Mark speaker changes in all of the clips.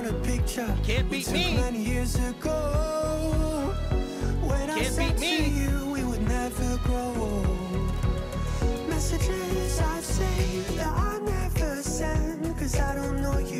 Speaker 1: on a picture.
Speaker 2: Can't beat me.
Speaker 1: Many years ago, when
Speaker 2: Can't
Speaker 1: I
Speaker 2: said
Speaker 1: to you we would never grow. Messages I've saved that I never send, cause I don't know you.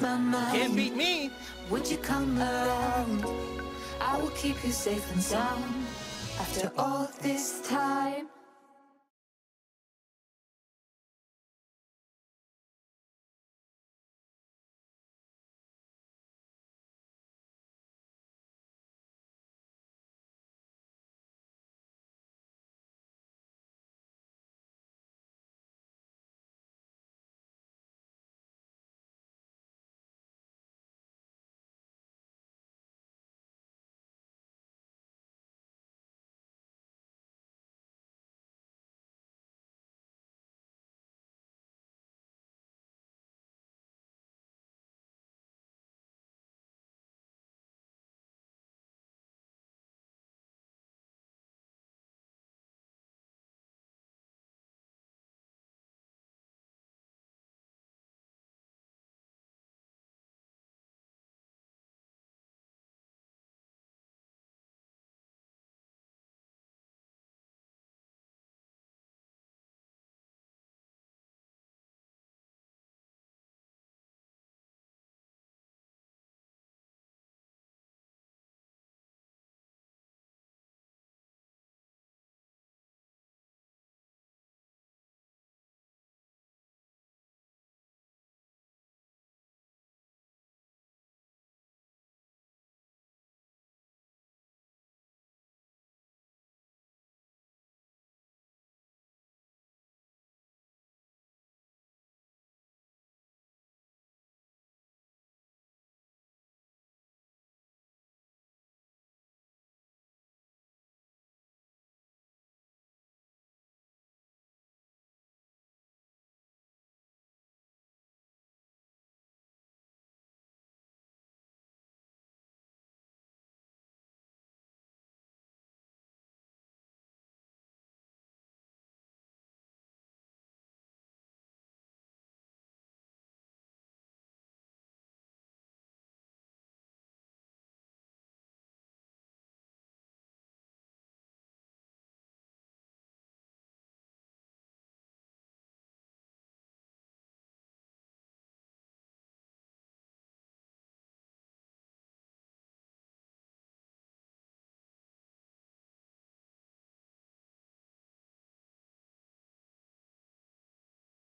Speaker 3: my mind.
Speaker 2: Can't beat me.
Speaker 3: Would you come around? I will keep you safe and sound after all this time.